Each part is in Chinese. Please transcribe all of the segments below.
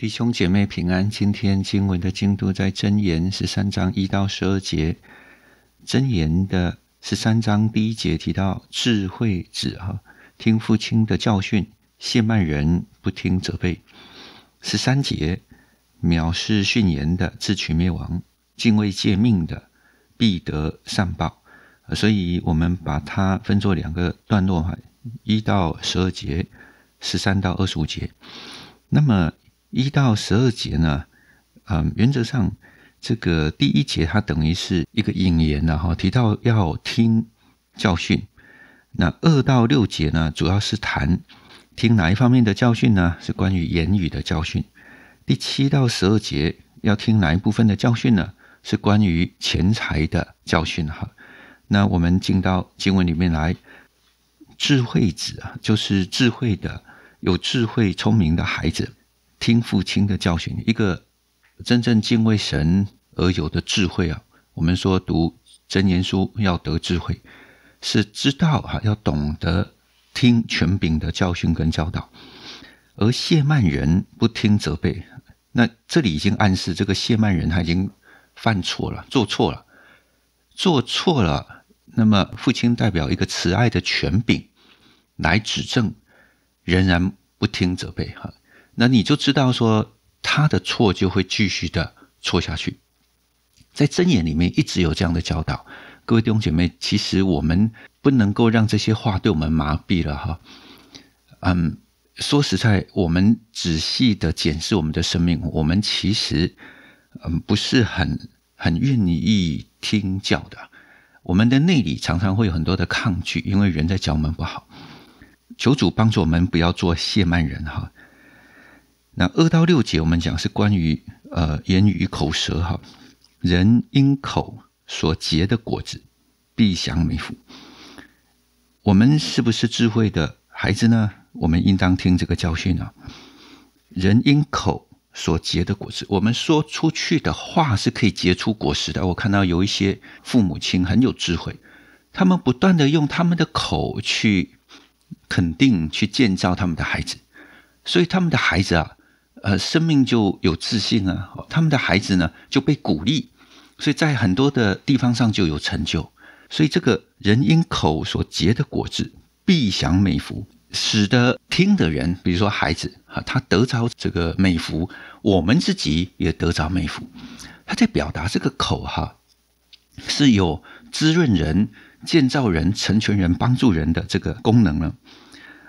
弟兄姐妹平安。今天经文的精读在箴言十三章一到十二节。箴言的十三章第一节提到智慧子哈，听父亲的教训，谢慢人不听责备。十三节藐视训言的自取灭亡，敬畏诫命的必得善报。所以我们把它分作两个段落哈，一到十二节，十三到二十五节。那么一到十二节呢，嗯，原则上这个第一节它等于是一个引言了哈，提到要听教训。那二到六节呢，主要是谈听哪一方面的教训呢？是关于言语的教训。第七到十二节要听哪一部分的教训呢？是关于钱财的教训哈。那我们进到经文里面来，智慧子啊，就是智慧的、有智慧、聪明的孩子。听父亲的教训，一个真正敬畏神而有的智慧啊。我们说读真言书要得智慧，是知道哈，要懂得听权柄的教训跟教导。而谢曼人不听责备，那这里已经暗示这个谢曼人他已经犯错了，做错了，做错了。那么父亲代表一个慈爱的权柄来指正，仍然不听责备哈。那你就知道说他的错就会继续的错下去，在真言里面一直有这样的教导，各位弟兄姐妹，其实我们不能够让这些话对我们麻痹了哈。嗯，说实在，我们仔细的检视我们的生命，我们其实嗯不是很很愿意听教的，我们的内里常常会有很多的抗拒，因为人在教我们不好。求主帮助我们不要做谢曼人哈。那二到六节，我们讲是关于呃言语口舌哈，人因口所结的果子，必享美福。我们是不是智慧的孩子呢？我们应当听这个教训啊。人因口所结的果子，我们说出去的话是可以结出果实的。我看到有一些父母亲很有智慧，他们不断的用他们的口去肯定、去建造他们的孩子，所以他们的孩子啊。呃，生命就有自信啊，他们的孩子呢就被鼓励，所以在很多的地方上就有成就。所以这个人因口所结的果子，必享美福，使得听的人，比如说孩子啊，他得着这个美福，我们自己也得着美福。他在表达这个口哈，是有滋润人、建造人、成全人、帮助人的这个功能了。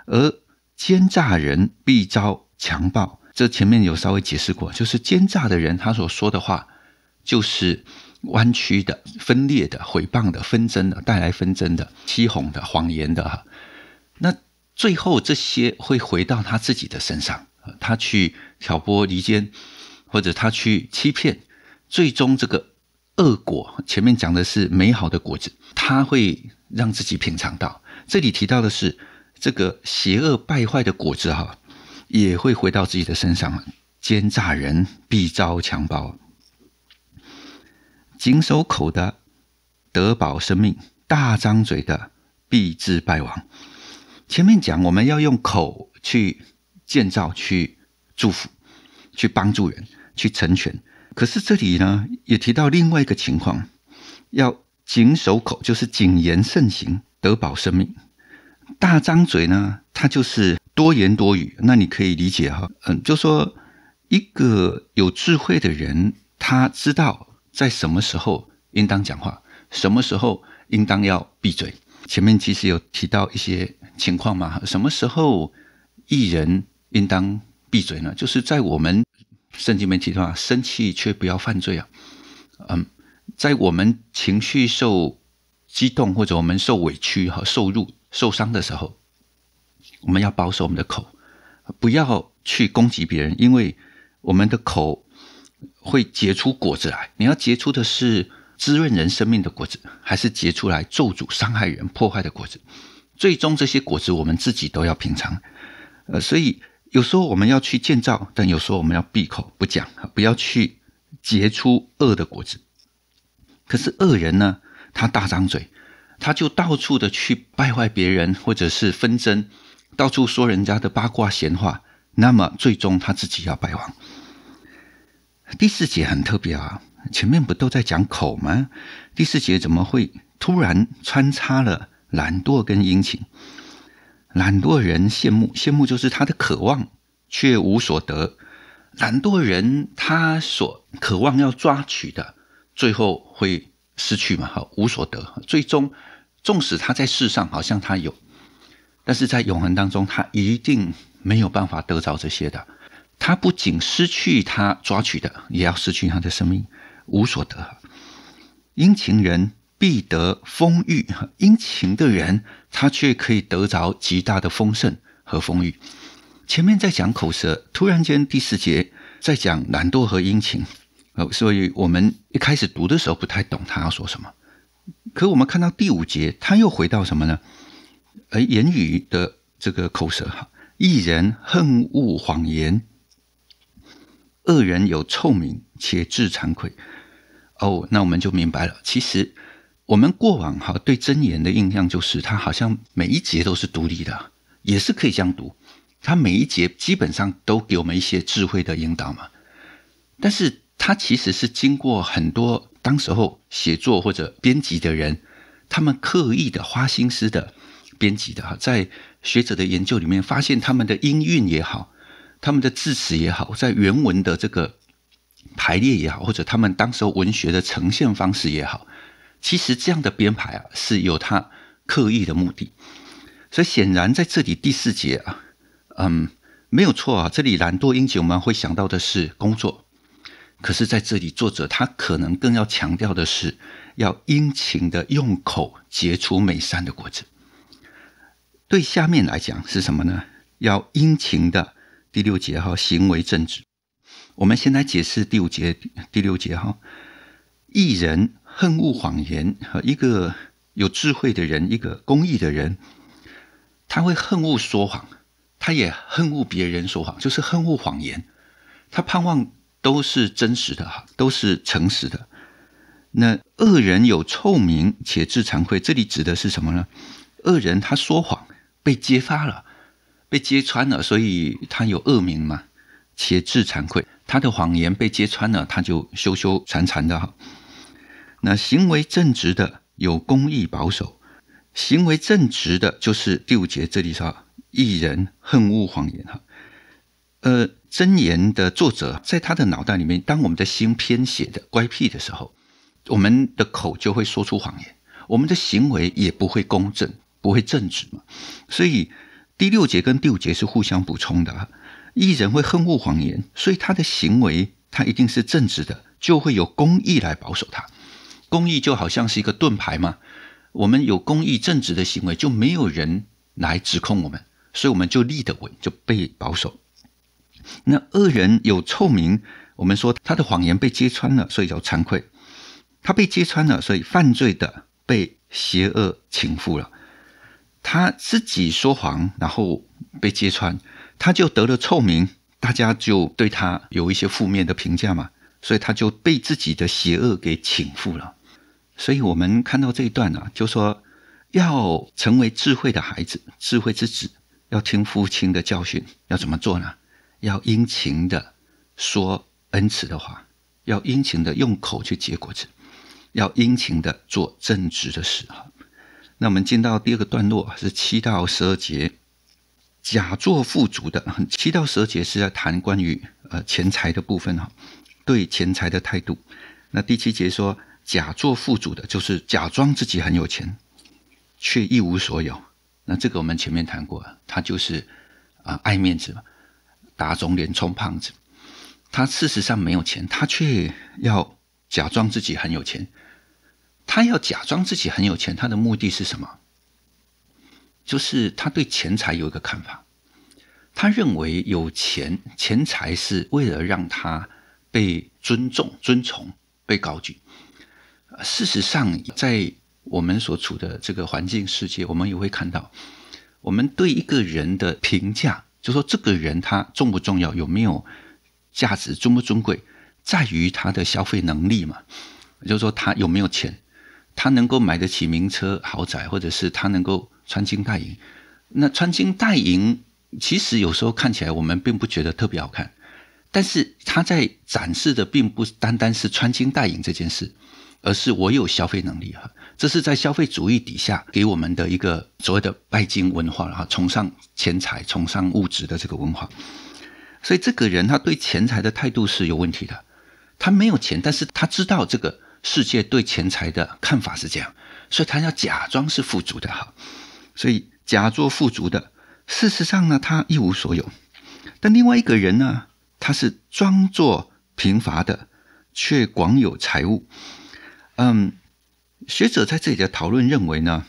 而奸诈人必遭强暴。这前面有稍微解释过，就是奸诈的人，他所说的话就是弯曲的、分裂的、毁谤的、纷争的、带来纷争的、欺哄的、谎言的哈。那最后这些会回到他自己的身上，他去挑拨离间，或者他去欺骗，最终这个恶果，前面讲的是美好的果子，他会让自己品尝到。这里提到的是这个邪恶败坏的果子哈。也会回到自己的身上。奸诈人必遭强暴，紧守口的得保生命，大张嘴的必致败亡。前面讲我们要用口去建造、去祝福、去帮助人、去成全。可是这里呢，也提到另外一个情况，要谨守口，就是谨言慎行，得保生命。大张嘴呢，它就是。多言多语，那你可以理解哈，嗯，就说一个有智慧的人，他知道在什么时候应当讲话，什么时候应当要闭嘴。前面其实有提到一些情况嘛，什么时候艺人应当闭嘴呢？就是在我们圣经里面提到，生气却不要犯罪啊，嗯，在我们情绪受激动或者我们受委屈和受辱、受伤的时候。我们要保守我们的口，不要去攻击别人，因为我们的口会结出果子来。你要结出的是滋润人生命的果子，还是结出来咒诅、伤害人、破坏的果子？最终这些果子我们自己都要品尝。呃，所以有时候我们要去建造，但有时候我们要闭口不讲，不要去结出恶的果子。可是恶人呢，他大张嘴，他就到处的去败坏别人，或者是纷争。到处说人家的八卦闲话，那么最终他自己要败亡。第四节很特别啊，前面不都在讲口吗？第四节怎么会突然穿插了懒惰跟殷勤？懒惰人羡慕，羡慕就是他的渴望却无所得。懒惰人他所渴望要抓取的，最后会失去嘛？哈，无所得。最终，纵使他在世上好像他有，但是在永恒当中，他一定没有办法得着这些的。他不仅失去他抓取的，也要失去他的生命，无所得。殷勤人必得丰裕，殷勤的人他却可以得着极大的丰盛和丰裕。前面在讲口舌，突然间第四节在讲懒惰和殷勤，呃，所以我们一开始读的时候不太懂他要说什么。可我们看到第五节，他又回到什么呢？而言语的这个口舌，哈，一人恨恶谎言。恶人有臭名，且自惭愧。哦，那我们就明白了。其实我们过往哈对真言的印象就是，它好像每一节都是独立的，也是可以这样读。它每一节基本上都给我们一些智慧的引导嘛。但是它其实是经过很多当时候写作或者编辑的人，他们刻意的花心思的编辑的哈，在学者的研究里面发现他们的音韵也好。他们的字词也好，在原文的这个排列也好，或者他们当时候文学的呈现方式也好，其实这样的编排啊是有他刻意的目的。所以显然在这里第四节啊，嗯，没有错啊，这里懒惰英杰我们会想到的是工作，可是在这里作者他可能更要强调的是要殷勤的用口结出美善的果子。对下面来讲是什么呢？要殷勤的。第六节哈，行为正直。我们先来解释第五节、第六节哈。一人恨恶谎言，和一个有智慧的人，一个公义的人，他会恨恶说谎，他也恨恶别人说谎，就是恨恶谎言。他盼望都是真实的哈，都是诚实的。那恶人有臭名，且自惭愧。这里指的是什么呢？恶人他说谎，被揭发了。被揭穿了，所以他有恶名嘛，且自惭愧。他的谎言被揭穿了，他就羞羞惭惭的哈。那行为正直的有公义保守，行为正直的就是第五节这里说，一人恨恶谎言哈。呃，真言的作者在他的脑袋里面，当我们的心偏邪的乖僻的时候，我们的口就会说出谎言，我们的行为也不会公正，不会正直嘛，所以。第六节跟第五节是互相补充的。艺人会恨恶谎言，所以他的行为他一定是正直的，就会有公义来保守他。公义就好像是一个盾牌嘛，我们有公义正直的行为，就没有人来指控我们，所以我们就立得稳，就被保守。那恶人有臭名，我们说他的谎言被揭穿了，所以叫惭愧。他被揭穿了，所以犯罪的被邪恶情妇了。他自己说谎，然后被揭穿，他就得了臭名，大家就对他有一些负面的评价嘛，所以他就被自己的邪恶给倾覆了。所以我们看到这一段呢，就说要成为智慧的孩子，智慧之子，要听父亲的教训，要怎么做呢？要殷勤的说恩慈的话，要殷勤的用口去结果子，要殷勤的做正直的事哈。那我们进到第二个段落，是七到十二节，假作富足的。七到十二节是在谈关于呃钱财的部分哈，对钱财的态度。那第七节说，假作富足的，就是假装自己很有钱，却一无所有。那这个我们前面谈过，他就是啊爱面子嘛，打肿脸充胖子。他事实上没有钱，他却要假装自己很有钱。他要假装自己很有钱，他的目的是什么？就是他对钱财有一个看法，他认为有钱钱财是为了让他被尊重、尊崇、被高举。事实上，在我们所处的这个环境世界，我们也会看到，我们对一个人的评价，就说这个人他重不重要，有没有价值，尊不尊贵，在于他的消费能力嘛？就是说他有没有钱。他能够买得起名车豪宅，或者是他能够穿金戴银。那穿金戴银，其实有时候看起来我们并不觉得特别好看，但是他在展示的并不单单是穿金戴银这件事，而是我有消费能力哈。这是在消费主义底下给我们的一个所谓的拜金文化哈，崇尚钱财、崇尚物质的这个文化。所以这个人他对钱财的态度是有问题的。他没有钱，但是他知道这个世界对钱财的看法是这样，所以他要假装是富足的哈。所以假作富足的，事实上呢，他一无所有。但另外一个人呢，他是装作贫乏的，却广有财物。嗯，学者在这里的讨论认为呢，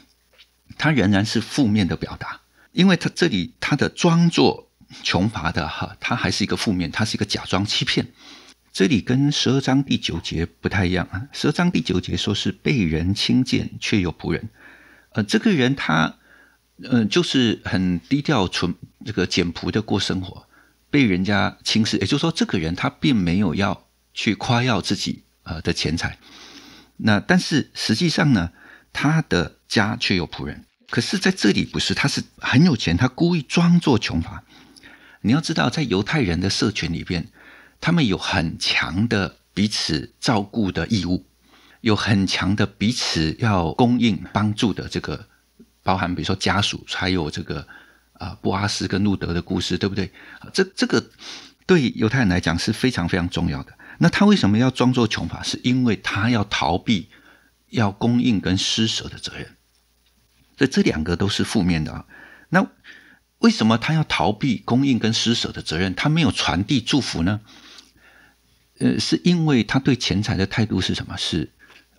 他仍然是负面的表达，因为他这里他的装作穷乏的哈，他还是一个负面，他是一个假装欺骗。这里跟十二章第九节不太一样啊。十二章第九节说是被人轻贱，却有仆人。呃，这个人他，呃，就是很低调、纯这个简朴的过生活，被人家轻视。也就是说，这个人他并没有要去夸耀自己呃的钱财。那但是实际上呢，他的家却有仆人。可是在这里不是，他是很有钱，他故意装作穷乏。你要知道，在犹太人的社群里边。他们有很强的彼此照顾的义务，有很强的彼此要供应帮助的这个，包含比如说家属，还有这个啊布阿斯跟路德的故事，对不对？这这个对犹太人来讲是非常非常重要的。那他为什么要装作穷乏？是因为他要逃避要供应跟施舍的责任。所以这两个都是负面的啊。那为什么他要逃避供应跟施舍的责任？他没有传递祝福呢？呃，是因为他对钱财的态度是什么？是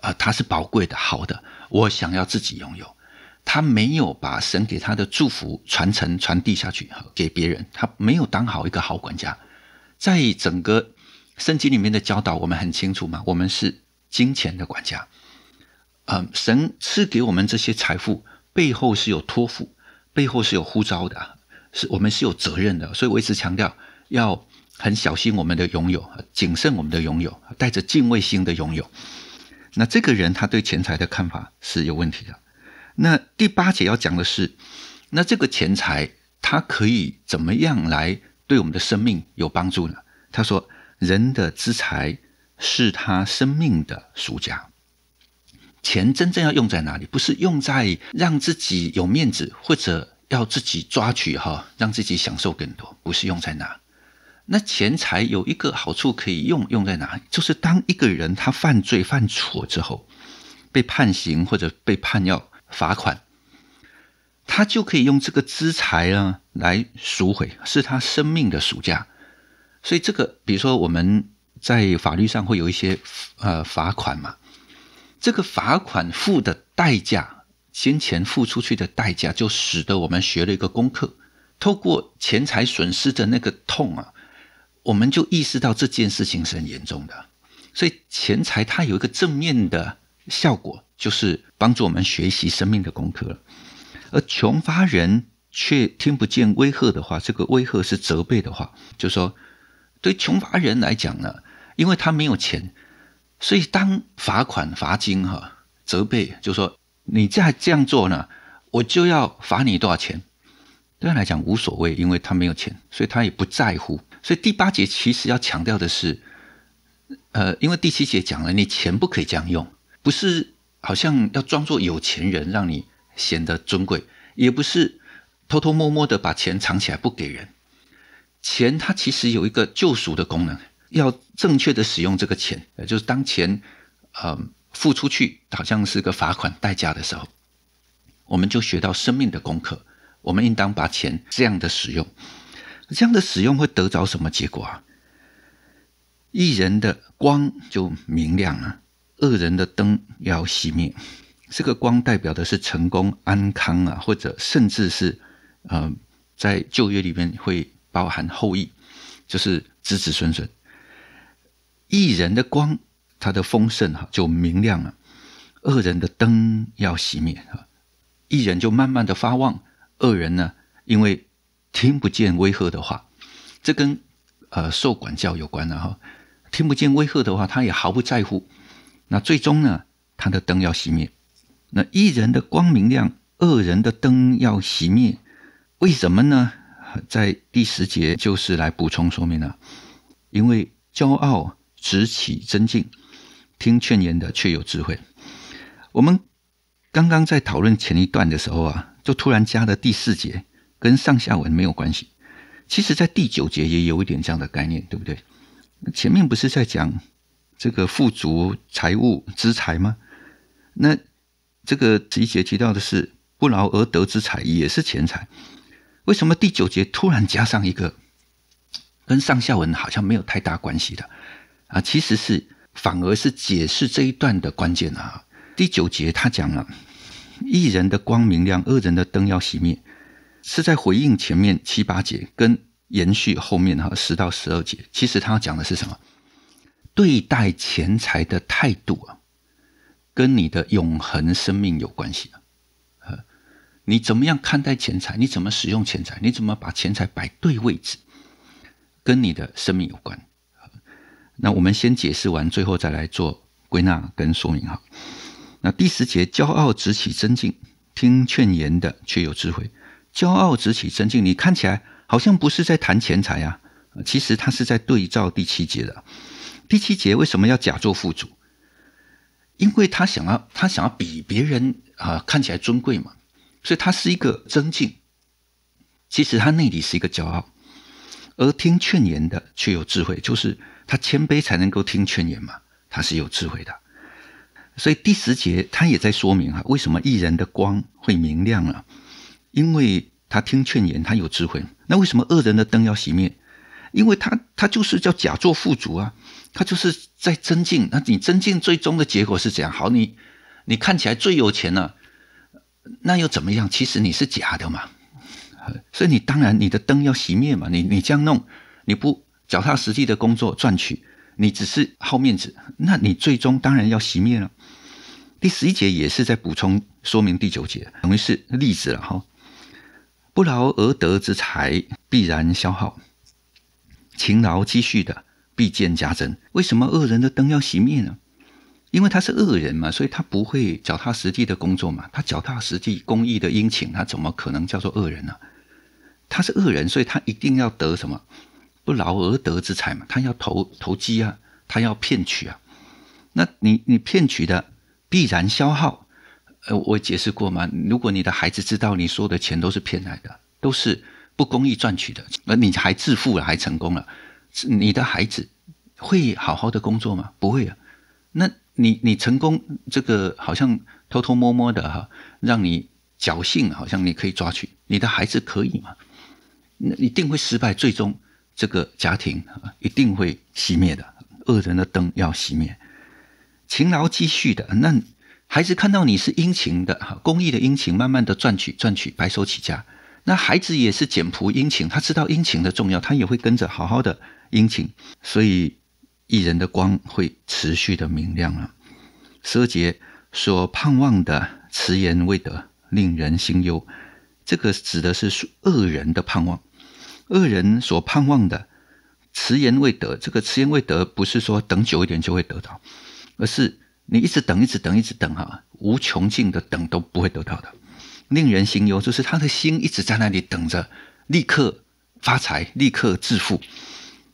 啊，他是宝贵的、好的，我想要自己拥有。他没有把神给他的祝福传承、传递下去给别人，他没有当好一个好管家。在整个圣经里面的教导，我们很清楚嘛，我们是金钱的管家。嗯，神赐给我们这些财富背后是有托付，背后是有呼召的，是我们是有责任的。所以我一直强调要。很小心我们的拥有，谨慎我们的拥有，带着敬畏心的拥有。那这个人他对钱财的看法是有问题的。那第八节要讲的是，那这个钱财它可以怎么样来对我们的生命有帮助呢？他说，人的资财是他生命的赎价。钱真正要用在哪里？不是用在让自己有面子，或者要自己抓取哈，让自己享受更多，不是用在哪。那钱财有一个好处可以用，用在哪里？就是当一个人他犯罪犯错之后，被判刑或者被判要罚款，他就可以用这个资财啊来赎回，是他生命的赎价。所以这个，比如说我们在法律上会有一些呃罚款嘛，这个罚款付的代价，先前付出去的代价，就使得我们学了一个功课，透过钱财损失的那个痛啊。我们就意识到这件事情是很严重的，所以钱财它有一个正面的效果，就是帮助我们学习生命的功课。而穷乏人却听不见威吓的话，这个威吓是责备的话，就说对穷乏人来讲呢，因为他没有钱，所以当罚款罚金哈责备，就说你再这样做呢，我就要罚你多少钱。对他来讲无所谓，因为他没有钱，所以他也不在乎。所以第八节其实要强调的是，呃，因为第七节讲了，你钱不可以这样用，不是好像要装作有钱人让你显得尊贵，也不是偷偷摸摸的把钱藏起来不给人。钱它其实有一个救赎的功能，要正确的使用这个钱，就是当钱呃付出去好像是个罚款代价的时候，我们就学到生命的功课，我们应当把钱这样的使用。这样的使用会得着什么结果啊？一人的光就明亮了，恶人的灯要熄灭。这个光代表的是成功、安康啊，或者甚至是呃，在旧约里面会包含后裔，就是子子孙孙。一人的光，他的丰盛哈就明亮了；恶人的灯要熄灭啊，一人就慢慢的发旺，恶人呢，因为。听不见威吓的话，这跟呃受管教有关的哈。听不见威吓的话，他也毫不在乎。那最终呢，他的灯要熄灭。那一人的光明亮，二人的灯要熄灭。为什么呢？在第十节就是来补充说明了。因为骄傲直起真境，听劝言的却有智慧。我们刚刚在讨论前一段的时候啊，就突然加了第四节，跟上下文没有关系。其实，在第九节也有一点这样的概念，对不对？前面不是在讲这个富足财物之财吗？那这个第一节提到的是不劳而得之财，也是钱财。为什么第九节突然加上一个跟上下文好像没有太大关系的啊？其实是反而是解释这一段的关键啊。第九节他讲了，一人的光明亮，二人的灯要熄灭，是在回应前面七八节，跟延续后面哈十到十二节。其实他要讲的是什么？对待钱财的态度啊，跟你的永恒生命有关系啊。你怎么样看待钱财？你怎么使用钱财？你怎么把钱财摆对位置？跟你的生命有关。那我们先解释完，最后再来做归纳跟说明哈。那第十节，骄傲直起真境，听劝言的却有智慧。骄傲直起真境，你看起来好像不是在谈钱财呀，其实他是在对照第七节的。第七节为什么要假作富足？因为他想要，他想要比别人啊看起来尊贵嘛。所以他是一个增进，其实他内里是一个骄傲，而听劝言的却有智慧，就是他谦卑才能够听劝言嘛，他是有智慧的。所以第十节他也在说明哈，为什么一人的光会明亮了？因为他听劝言，他有智慧。那为什么恶人的灯要熄灭？因为他他就是叫假作富足啊，他就是在增进。那你增进最终的结果是怎样？好，你你看起来最有钱了。那又怎么样？其实你是假的嘛，所以你当然你的灯要熄灭嘛。你你这样弄，你不脚踏实地的工作赚取，你只是好面子，那你最终当然要熄灭了。第十一节也是在补充说明第九节，等于是例子了哈。不劳而得之财必然消耗，勤劳积蓄的必见加增。为什么恶人的灯要熄灭呢？因为他是恶人嘛，所以他不会脚踏实地的工作嘛。他脚踏实地、公益的殷勤，他怎么可能叫做恶人呢？他是恶人，所以他一定要得什么不劳而得之财嘛。他要投投机啊，他要骗取啊。那你你骗取的必然消耗。呃，我解释过嘛。如果你的孩子知道你说的钱都是骗来的，都是不公益赚取的，而你还致富了，还成功了，你的孩子会好好的工作吗？不会啊。那你你成功这个好像偷偷摸摸的哈，让你侥幸，好像你可以抓取你的孩子可以吗？那一定会失败，最终这个家庭一定会熄灭的。恶人的灯要熄灭，勤劳积蓄的那孩子看到你是殷勤的哈，公益的殷勤，慢慢的赚取赚取，白手起家。那孩子也是简朴殷勤，他知道殷勤的重要，他也会跟着好好的殷勤，所以。一人的光会持续的明亮了。十二节所盼望的迟延未得，令人心忧。这个指的是恶人的盼望。恶人所盼望的迟延未得，这个迟延未得不是说等久一点就会得到，而是你一直等，一直等，一直等哈，无穷尽的等都不会得到的，令人心忧。就是他的心一直在那里等着，立刻发财，立刻致富。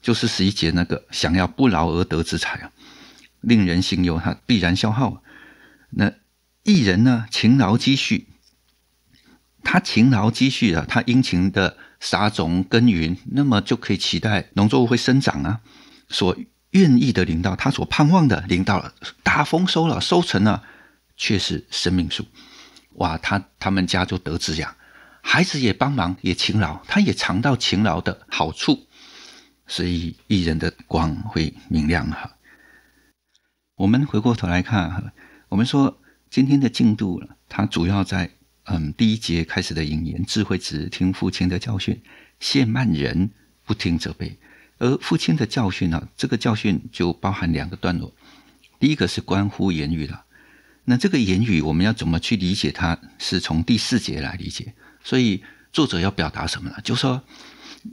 就是十一节那个想要不劳而得之财啊，令人心忧，他必然消耗。那艺人呢，勤劳积蓄，他勤劳积蓄啊，他殷勤的撒种耕耘，那么就可以期待农作物会生长啊。所愿意的领到，他所盼望的领到了，大丰收了，收成了，却是生命树。哇，他他们家就得滋养，孩子也帮忙，也勤劳，他也尝到勤劳的好处。所以，艺人的光会明亮哈。我们回过头来看哈，我们说今天的进度，它主要在嗯第一节开始的引言，智慧子听父亲的教训，谢慢人不听责备。而父亲的教训呢，这个教训就包含两个段落。第一个是关乎言语了，那这个言语我们要怎么去理解？它是从第四节来理解。所以作者要表达什么呢？就说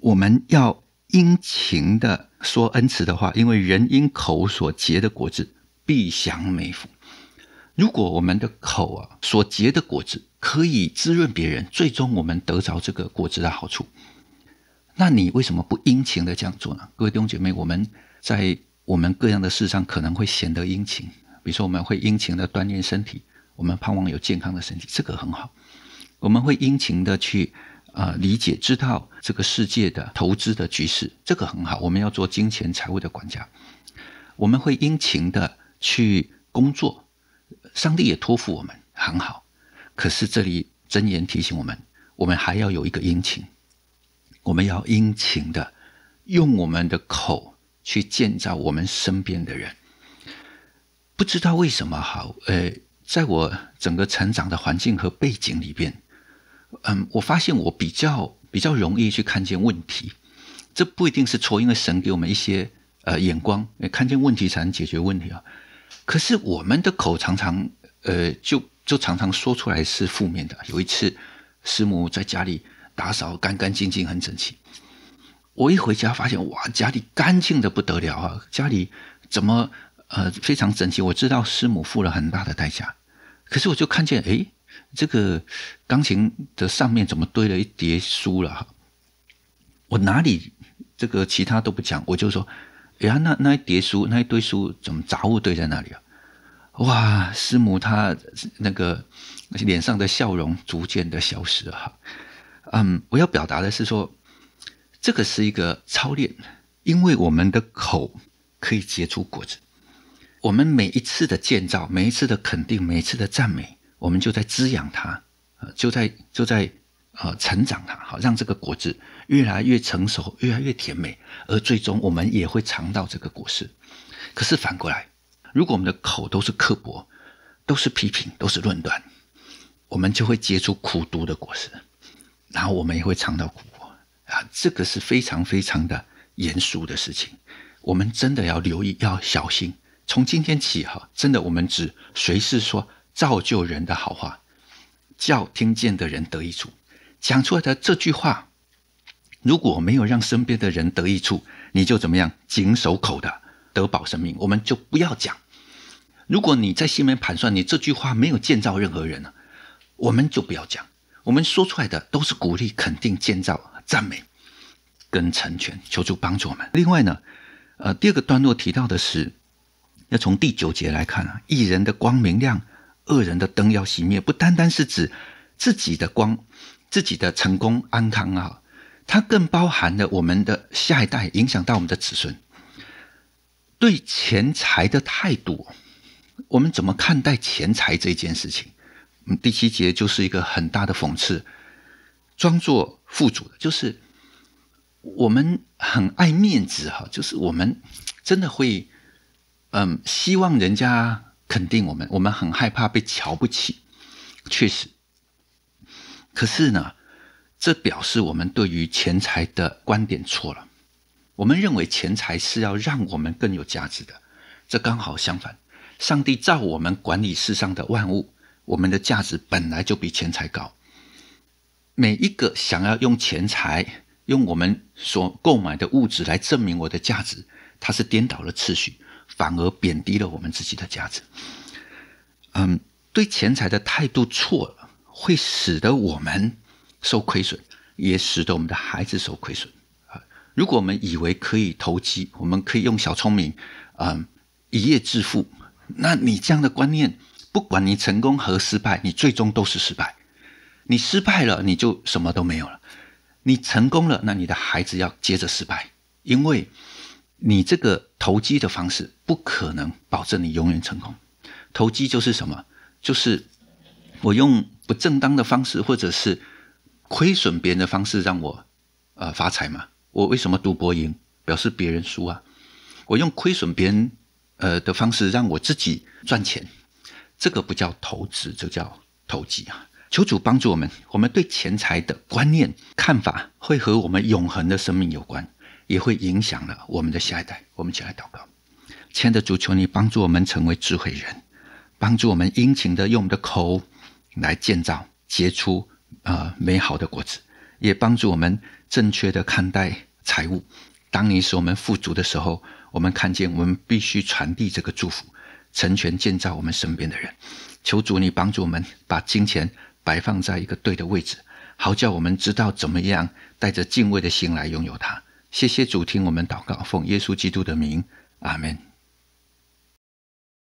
我们要。殷勤的说恩慈的话，因为人因口所结的果子必享美福。如果我们的口啊所结的果子可以滋润别人，最终我们得着这个果子的好处，那你为什么不殷勤的这样做呢？各位弟兄姐妹，我们在我们各样的事上可能会显得殷勤，比如说我们会殷勤的锻炼身体，我们盼望有健康的身体，这个很好。我们会殷勤的去啊理解、知道这个世界的投资的局势，这个很好。我们要做金钱财务的管家，我们会殷勤的去工作，上帝也托付我们，很好。可是这里真言提醒我们，我们还要有一个殷勤。我们要殷勤的用我们的口去建造我们身边的人。不知道为什么好，呃，在我整个成长的环境和背景里边，嗯，我发现我比较比较容易去看见问题。这不一定是错，因为神给我们一些呃眼光，看见问题才能解决问题啊。可是我们的口常常呃，就就常常说出来是负面的。有一次，师母在家里。打扫干干净净，很整齐。我一回家发现，哇，家里干净的不得了啊！家里怎么呃非常整齐？我知道师母付了很大的代价，可是我就看见，哎，这个钢琴的上面怎么堆了一叠书了？我哪里这个其他都不讲，我就说，哎呀，那那一叠书，那一堆书怎么杂物堆在那里啊？哇，师母她那个脸上的笑容逐渐的消失了。嗯，我要表达的是说，这个是一个操练，因为我们的口可以结出果子。我们每一次的建造，每一次的肯定，每一次的赞美，我们就在滋养它，就在就在呃成长它，好让这个果子越来越成熟，越来越甜美，而最终我们也会尝到这个果实。可是反过来，如果我们的口都是刻薄，都是批评，都是论断，我们就会结出苦毒的果实。然后我们也会尝到苦果啊，这个是非常非常的严肃的事情，我们真的要留意，要小心。从今天起哈，真的我们只随时说造就人的好话，叫听见的人得益处。讲出来的这句话，如果没有让身边的人得益处，你就怎么样？紧守口的得保生命，我们就不要讲。如果你在心里面盘算，你这句话没有建造任何人呢，我们就不要讲。我们说出来的都是鼓励、肯定、建造、赞美跟成全，求助帮助我们。另外呢，呃，第二个段落提到的是，要从第九节来看啊，一人的光明亮，恶人的灯要熄灭，不单单是指自己的光、自己的成功安康啊，它更包含了我们的下一代，影响到我们的子孙对钱财的态度。我们怎么看待钱财这件事情？第七节就是一个很大的讽刺，装作富足的，就是我们很爱面子哈，就是我们真的会，嗯，希望人家肯定我们，我们很害怕被瞧不起，确实。可是呢，这表示我们对于钱财的观点错了。我们认为钱财是要让我们更有价值的，这刚好相反。上帝造我们管理世上的万物。我们的价值本来就比钱财高。每一个想要用钱财、用我们所购买的物质来证明我的价值，它是颠倒了次序，反而贬低了我们自己的价值。嗯，对钱财的态度错了，会使得我们受亏损，也使得我们的孩子受亏损。啊，如果我们以为可以投机，我们可以用小聪明，嗯，一夜致富，那你这样的观念。不管你成功和失败，你最终都是失败。你失败了，你就什么都没有了；你成功了，那你的孩子要接着失败，因为你这个投机的方式不可能保证你永远成功。投机就是什么？就是我用不正当的方式，或者是亏损别人的方式，让我呃发财嘛。我为什么赌博赢？表示别人输啊。我用亏损别人呃的方式，让我自己赚钱。这个不叫投资，这叫投机啊！求主帮助我们，我们对钱财的观念看法会和我们永恒的生命有关，也会影响了我们的下一代。我们一起来祷告，亲爱的主，求你帮助我们成为智慧人，帮助我们殷勤的用我们的口来建造、结出呃美好的果子，也帮助我们正确的看待财物。当你使我们富足的时候，我们看见我们必须传递这个祝福。成全建造我们身边的人，求主你帮助我们把金钱摆放在一个对的位置，好叫我们知道怎么样带着敬畏的心来拥有它。谢谢主，听我们祷告，奉耶稣基督的名，阿门。